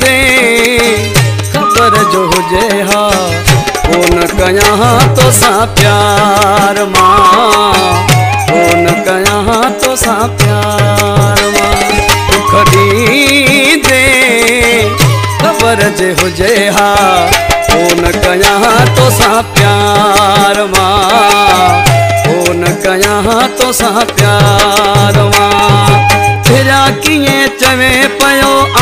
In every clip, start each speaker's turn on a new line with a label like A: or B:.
A: दे। खबर जो हो जेहा कोन कया तो सा प्यार माँ। कोन कया तो सा प्यार माँ। खड़ी दे खबर जो हो जेहा कौन कया तो सा प्यार माँ। कोन कया तो सा प्यार माँ। फिरा किए चवे पर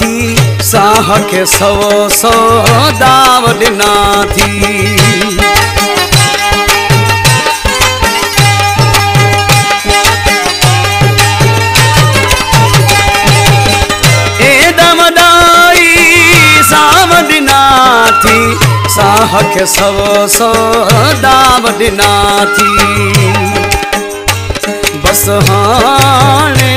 A: थी साह के सौ सौ दाव ॾिना थी एॾा वॾाई साव सौ दाव ॾिना थी बस हाणे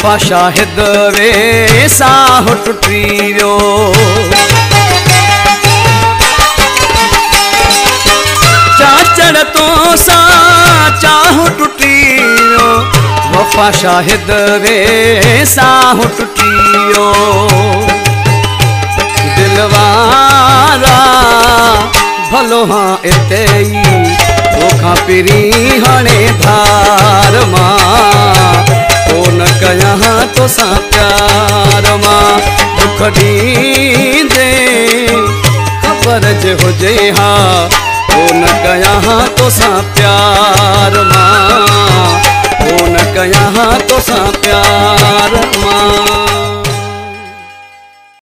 A: वफ़ा शाहिद वे साह टुटी वियो चाचड़ तो सा चाह टुटी वियो वफ़ा शाहिद वे साह टुटी वियो दिलवारा भलो हाँ इते ई तोखां पहिरीं हाणे धार माँ। फ़ोन तो सा प्यार माँ दुख दे ख़बर जे हुजे हा, रौनक, यहाँ तो सा प्यार माँ। यहाँ तो सा प्यार माँ।